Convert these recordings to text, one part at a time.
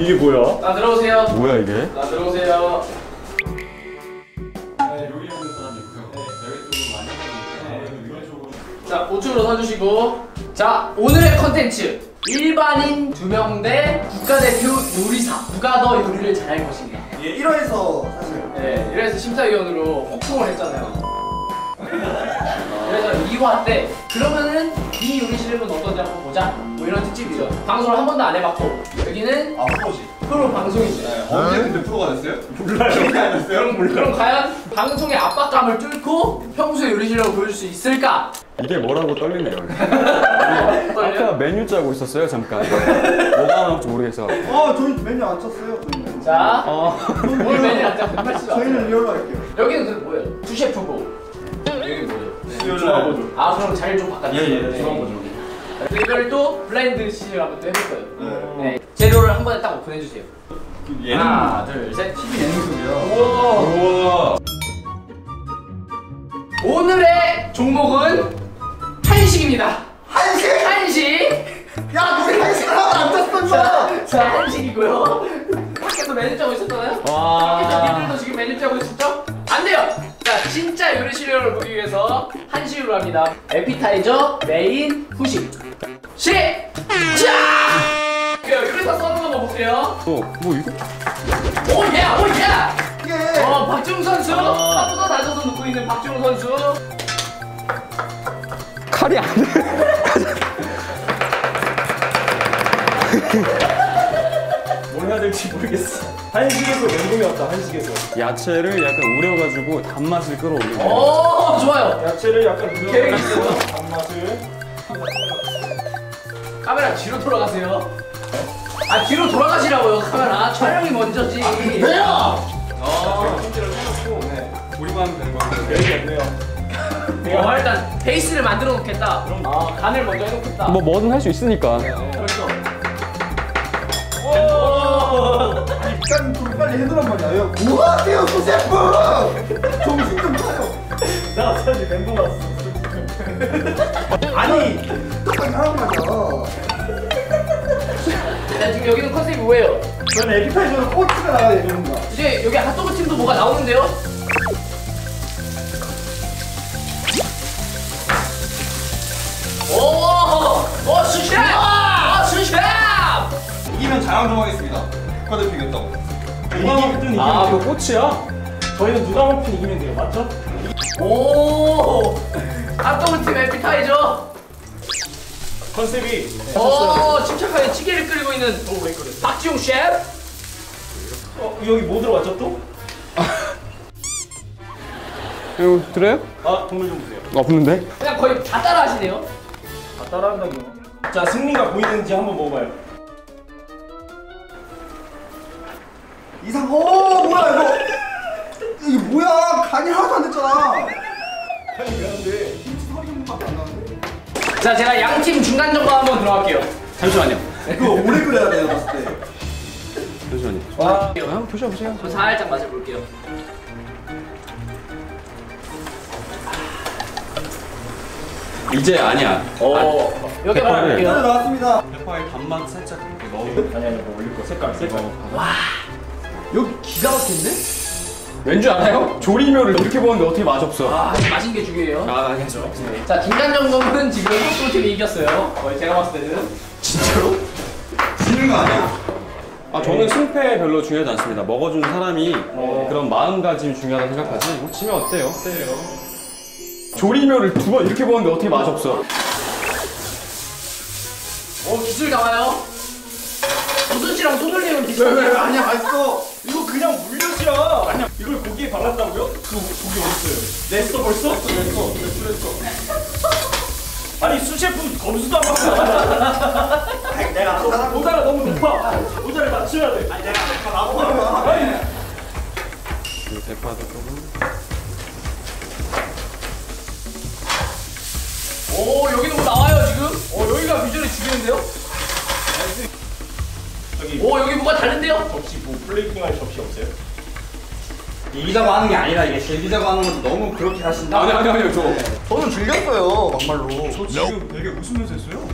이게 뭐야? 자 들어오세요. 뭐야 이게? 자 들어오세요. 자 우측으로 서주시고. 자 오늘의 컨텐츠. 일반인 두 명 대 국가대표 요리사. 누가 더 요리를 잘할 것인가? 예, 1화에서 사실. 네 이래서 심사위원으로 혹평을 했잖아요 그래서 2화 때 그러면은 이 요리 실력은 어떤지 한번 보자 뭐 이런 특집이죠 방송을 한 번도 안 해봤고 여기는 아, 프로지. 프로 방송이죠 언제 근데 프로가 됐어요? 몰라요. 그럼, 그럼 과연 방송의 압박감을 뚫고 평소에 요리 실력을 보여줄 수 있을까? 이게 뭐라고 떨리네요. 아까 메뉴 짜고 있었어요 잠깐. 뭐가 나올지 모르겠어. 아, 저희 메뉴 안. 저희는. 자, 어. 오늘 메뉴 안 짜고. 저희는 real로 할게요. 여기는 그 뭐예요? sous chef고 여기 뭐예요? 중화보조. 아 그럼 자리 좀 바꿔주세요. 예, 예, 네. 중화보조. 이걸 또 블라인드 시를 한번 또 해볼 거예요. 네. 네. 재료를 한 번에 딱 open해 주세요. 얘는 하나, 둘, 셋. TV 예능 속이요. 우와. 우와. 오늘의 종목은 한식입니다. 한식! 한식. 야, 우리 한식 하나도 안 임마! 자, 자 한식이고요. 밖에서 짜고 있었잖아요. 와. 밖에서 니들도 지금 진짜 요리 실력을 보기 위해서 한식으로 합니다. 에피타이저, 메인, 후식. 시작! 그 요리사 써는 거 볼게요. 어 뭐 이거? 오 예, 오예. 이게 어, 박지웅 선수. 아. 파도가 다져서 놓고 있는 박지웅 선수. 칼이 안 돼. 뭘 해야 될지 모르겠어. 한식에서 멘붕이 왔다. 한식에서. 야채를 약간 우려가지고 단맛을 끌어올리는. 거. 오, 좋아요. 야채를 약간 우려. 계획이 있어요? 단맛을. 카메라 뒤로 돌아가세요. 아, 뒤로 돌아가시라고요, 카메라. 촬영이 먼저지. 왜요? 어. 손질을 해놓고. 네. 우리만 하면 되는 거예요. 계획이 없네요. 어, 일단 베이스를 만들어 놓겠다. 아, 간을 먼저 해놓겠다. 뭐 뭐든 할 수 있으니까. 일단 좀 빨리 해두란 말이야. 야, 뭐 하세요, 수셰프! 정신 좀 차려. 나 사실 멘붕 왔어. 아니, 똑바로 하란 말이야. 자, 지금 여기는 컨셉이 뭐예요? 저는 에피타이저는 꼬치가 나가야 되는 거야. 이제 여기 핫도그 팀도 뭐가 나오는데요? 오, 오, 수셰프! 아, 수셰프! 이기면 자랑 좀 하겠습니다. 국가대표 이겼다고. 누가 먹든 이기면 아, 돼요. 꽃이야? 저희는 누가 먹든 이기면 돼요. 맞죠? 오, 팀 에피타이저. 컨셉이 오, 침착하게 찌개를 끓이고 있는 오, 왜 그래? 박지용 셰프. 어, 여기 뭐 들어갔죠 또? 이거 들어요? 아 동물 좀 보세요. 없는데? 그냥 거의 다 따라하시네요. 다 따라한다고요. 자 승리가 보이는지 한번 먹어봐요. 이상, 오, 뭐야, 이거. 이게 뭐야, 간이 하나도 안 됐잖아. 아니 미안한데 서리밖에 안 나는데. 자, 제가 양팀 중간 점검 한번 들어갈게요. 잠시만요. 이거 오래 끓여야 돼요, 봤을 때. 잠시만요. 와 한번 보셔 보세요. 저 살짝 맛을 볼게요. 이제 아니야. 오, 여기 한번 대파를- 네. 나왔습니다. 대파에 단맛 살짝 이렇게 넣으면. 아니 아니 뭐 올릴 거 색깔 색깔. 여기 기가 막힌데? 왠지 알아요? 조리묘를 이렇게 보는데 어떻게 맛없어? 아, 맛있는 게 중요해요. 아, 알겠죠. 자, 중간 점검은 지금 속도 팀이 이겼어요. 거의 제가 봤을 때는. 진짜로? 지는 거 아니야? 아, 저는 승패 별로 중요하지 않습니다. 먹어주는 사람이 그런 마음가짐이 중요하다고 생각하지. 뭐 치면 어때요? 어때요? 조리묘를 두 번 이렇게 보는데 어떻게 맛없어? 오, 기술 나와요. 우순 씨랑 손놀림은 비슷해요. 아니야, 맛있어. 이거 그냥 물엿이야. 아니야 이걸 고기에 발랐다고요? 그 고기 어딨어요? 냈어 벌써? 냈어 냈어 냈어. 아니 수셰프 검수도 안 받고. 내가 너, 모자가 너무 높아. 모자를 맞춰야 돼. 아니 내가 다 나고. 아니 이 대파도 조금. 오, 여기는 뭐 나와요, 지금? 플레이팅할 접시 없어요? 이기자고 하는 게 아니라 이게 즐기자고 하는 것도 너무 그렇게 하신다. 아니, 아니, 아니요, 저. 저는 즐겼어요, 막말로. 저 지금 되게 웃으면서 했어요.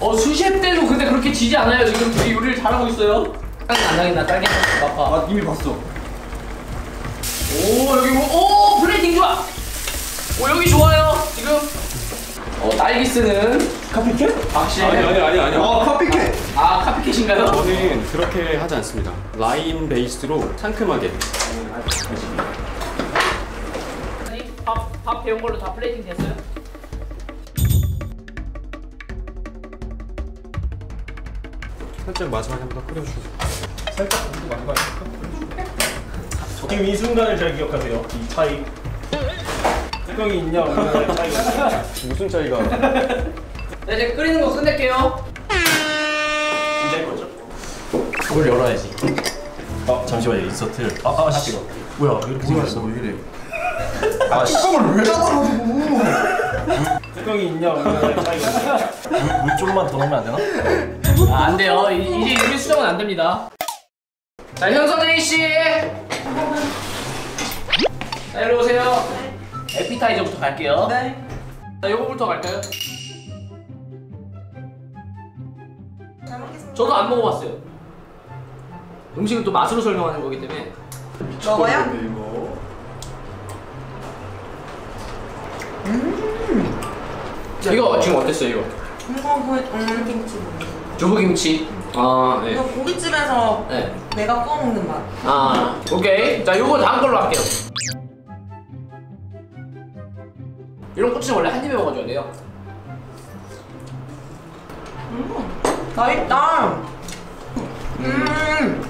어, 수셰프 때도 근데 그렇게 지지 않아요. 지금 되게 요리를 잘하고 있어요. 딸기 안 당긴다 딸기 아파 아 이미 봤어. 오 여기 뭐 오 플레이팅 좋아 오 여기 좋아요 지금 어 딸기 쓰는 copycat? 확실히 아니 아니 아니 아니. 어 copycat. 아 copycat인가요? 저는 그렇게 하지 않습니다. 라임 베이스로 상큼하게. 밥, 밥 배운 걸로 다 플레이팅 됐어요? 살짝 마지막에 한번더 끓여주세요. 지금 이 순간을 잘 기억하세요. 이 차이. 뚜껑이 있냐 없냐의 차이가. 무슨 차이가? 네 이제 끓이는 거 끝낼게요 진짜인 거죠? 그걸 열어야지 어 잠시만요 인서트를. 아 아 씨. 뭐야 이렇게 생겼어? 왜 이래? 아 뚜껑을 왜 닫아가지고? 뚜껑이 있냐 차이가. 물, 물 좀만 더 넣으면 안 되나? 아, 안 돼요. 이- 이제 유리 수정은 안 됩니다. 자, 현선희 씨. 자, 이리 오세요. 에피타이저부터 갈게요. 네. 자, 요거부터 갈까요? 잘 먹겠습니다. 저도 안 먹어봤어요. 음식은 또 맛으로 설명하는 거기 때문에. 먹어요? 이거. 이거 지금 어땠어요, 이거? 이거 그 음, 김치. 두부김치. 아, 이거 네. 고깃집에서 네. 내가 구워 먹는 맛. 아, 오케이. 자, 요거 다음 걸로 할게요. 이런 꼬치는 원래 한 입에 먹어줘야 돼요. 맛있다. 음.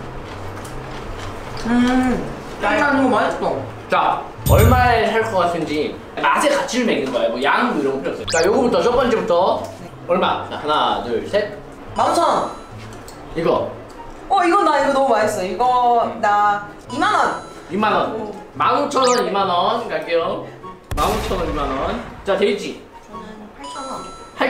음. 난 이거 맛있어. 자, 얼마에 살 것 같은지 맛의 가치를 매기는 거예요. 뭐 양, 뭐 이런 거 필요 없어요. 자, 요거부터 첫 번째부터 얼마? 자, 하나, 둘, 셋. 만천. 이거 어 이거 나 이거 너무 맛있어. 이거 나 2만 원. 2만 원. 15,000원, 2만 원 갈게요. 15,000원, 2만 원. 자, 데이지 저는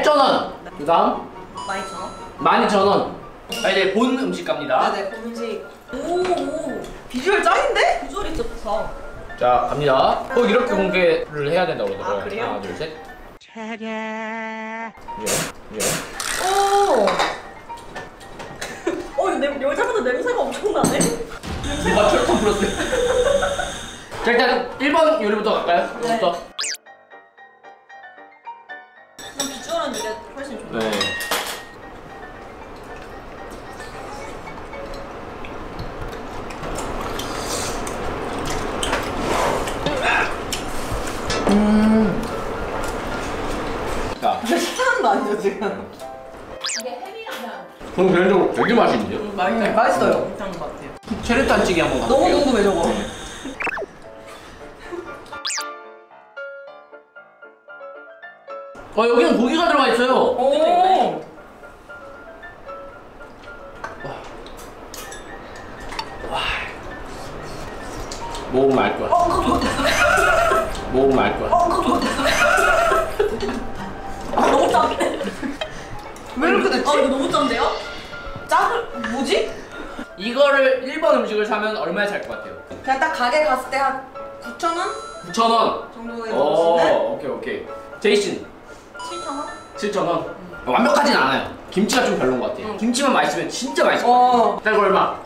8천 원. 8,000원. 그다음 12,000원. 12,000원. 자, 이제 본 음식 갑니다. 네네 음식. 오, 오. 비주얼 짱인데? visual이 좋다. 자, 갑니다. 꼭 이렇게 공개를 해야 된다고 그러더라고요. 아, 그래요? 하나, 둘, 셋. 예, 예. 오. 어, 내, 여자보다 냄새가 엄청 나네. 누가 철통 불었어요? 자, 일단 1번 요리부터 갈까요? 네. 부터. 난 비주얼은 이게 훨씬 좋아. 네. 식사하는 거 아니죠 지금? 저는 개인적으로 되게 맛있는데요? 맛있네. 맛있어요. 괜찮은 것 같아요. 체르탄 찌개 한번 너무 가볼게요. 궁금해 저거. 어, 여기는 고기가 들어가 있어요. 오. 왜 이렇게 됐지? 아 이거 너무 짠데요? 짠을 뭐지? 이거를 1번 음식을 사면 얼마에 살 것 같아요? 그냥 딱 가게 갔을 때 한 9천 원 9,000원. 정도에 오, 넣었는데 오케이, 오케이. 제이슨, 7천 원? 7,000원. 완벽하진 않아요. 김치가 좀 별로인 것 같아요. 김치만 맛있으면 진짜 맛있을 것 같아요. 어 자, 이거 얼마?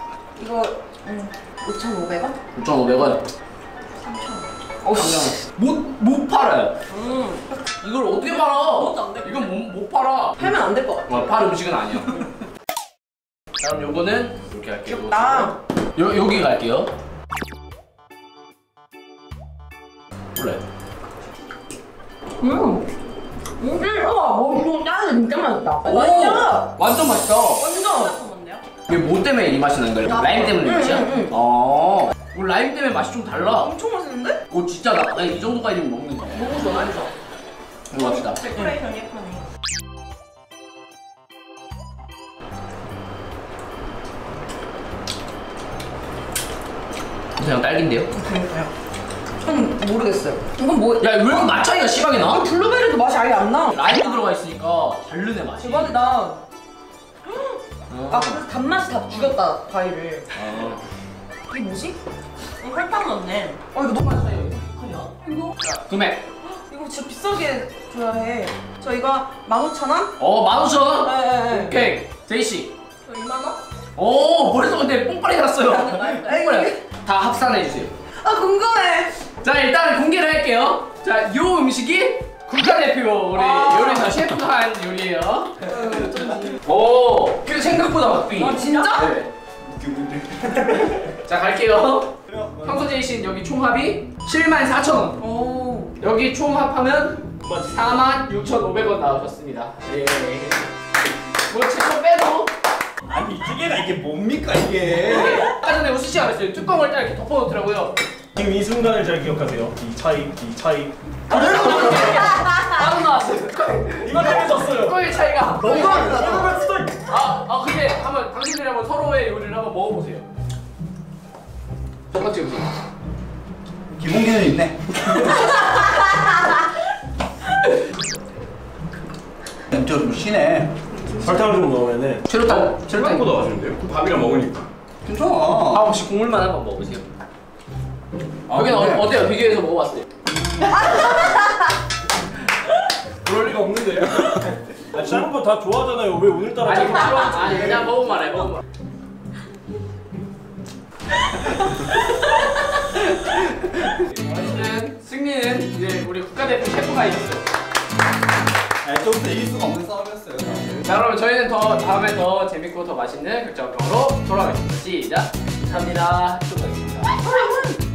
이거 음 5,500원? 9,500원. 3천 원. 어, 못, 못 팔아요. 음 이걸 어떻게 팔아? 이건 못, 못 팔아. 팔면 안 될 것 같아. 어, 팔 음식은 아니야. 자, 그럼 요거는 이렇게 할게요. 나 요, 여기 갈게요. 몰라요. 음. 음, 우와, 뭐, 이거 짜는 진짜 맛있다. 오! 맛있다. 완전 맛있다. 완전. 이게 뭐 때문에 이 맛이 나는 거예요? 라임 때문에 응, 맛이야? 응, 응. 어. 뭐 라임 때문에 맛이 좀 달라. 엄청 맛있 는데? 오 진짜 나, 나이 정도까지는 먹는다. 너무 좋아, 너무 좋아. 이거 합시다. 데코레이션 예쁘네. 그냥 딸기인데요? 그러니까요. 전 모르겠어요. 이건 뭐? 야, 왜 이렇게 맛 차이가 심하게 나? 블루베리도 맛이 아예 안 나. 라임도 들어가 있으니까 다르네 맛이. 대박이다. 어. 아 그래서 단맛이 다 죽였다 과일을. 어. 이게 뭐지? 이거 설탕 넣네. 어, 이거 너무 맛있어요. 이거 자, 금액. 이거 진짜 비싸게 줘야 해. 저 이거 15,000원? 어, 15,000원? 네네네. 오케이. 제이 씨. 저 2만 원? 오 벌써 근데 뽕빨이 났어요. 뽕빨이. 다 합산해 주세요. 아 궁금해. 자 일단 공개를 할게요. 자 요 음식이 국가대표 우리 아. 요리사 셰프가 한 요리예요. 오, 그 생각보다 막빙이. 아, 진짜? 네. 자 갈게요. 씨는 여기 총합이 7만 4천 원. 오. 여기 총합하면 4만 6,500원 나오셨습니다. 예. 뭐 채소 빼도 아니 이게가 이게 뭡니까 이게? 아까 전에 우수 씨가 그랬어요. 뚜껑을 딱 이렇게 덮어놓더라고요. 지금 이 순간을 잘 기억하세요. 이 차이, 이 차이. 바로 나왔어요. 이만큼이 졌어요. 뚜껑의 차이가. 이거만 스토리. 아, 아 근데 한번 당신들이 한번 서로의 요리를 한번 먹어보세요. 첫 번째 음식. 기본기는 있네. 냄새가 좀 시네. 설탕을 좀 넣으면은. 최루탄. 생각보다 맛있는데요? 밥이랑 먹으니까. 괜찮아. 아 혹시 국물만 한번 먹으세요. 아, 여기는 그래? 어, 어때요? 비교해서 먹어봤을 때. 그럴 리가 없는데요. 아, 다른 거다 좋아하잖아요. 왜 오늘따라 아니 아니 그냥 먹으면 말해 먹으면. 어쨌든 승리는 이제 우리 국가대표 셰프가 있었어요. 아, 좀더 이길 수가 없는 싸움이었어요. 자 그러면 저희는 더 다음에 더 재밌고 더 맛있는 극장평으로 돌아가겠습니다. 시작. 감사합니다. 수고하셨습니다.